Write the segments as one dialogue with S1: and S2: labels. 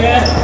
S1: Yeah.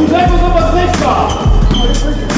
S1: Сюда нужно подсечка!